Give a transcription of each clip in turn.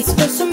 It's for some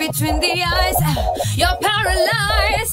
between the eyes. You're paralyzed.